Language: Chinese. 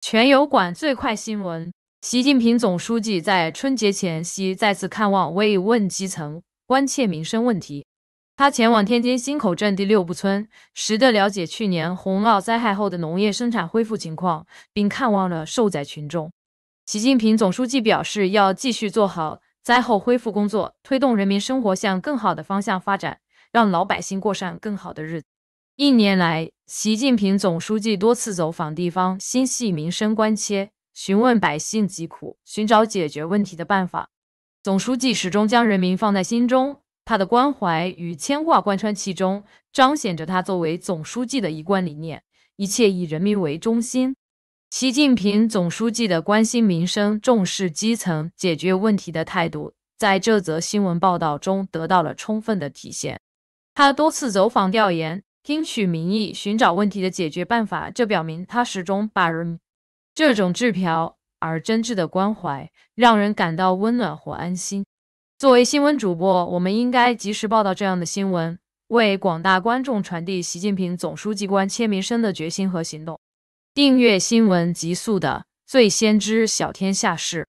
全油管最快新闻：习近平总书记在春节前夕再次看望慰问基层，关切民生问题。他前往天津新口镇第六步村，实地了解去年洪涝灾害后的农业生产恢复情况，并看望了受灾群众。习近平总书记表示，要继续做好灾后恢复工作，推动人民生活向更好的方向发展，让老百姓过上更好的日子。一年来，习近平总书记多次走访地方，心系民生关切，询问百姓疾苦，寻找解决问题的办法。总书记始终将人民放在心中。他的关怀与牵挂贯穿其中，彰显着他作为总书记的一贯理念：一切以人民为中心。习近平总书记的关心民生、重视基层、解决问题的态度，在这则新闻报道中得到了充分的体现。他多次走访调研，听取民意，寻找问题的解决办法，这表明他始终把人这种质朴而真挚的关怀，让人感到温暖或安心。作为新闻主播，我们应该及时报道这样的新闻，为广大观众传递习近平总书记关切民生的决心和行动。订阅新闻极速的最先知晓天下事。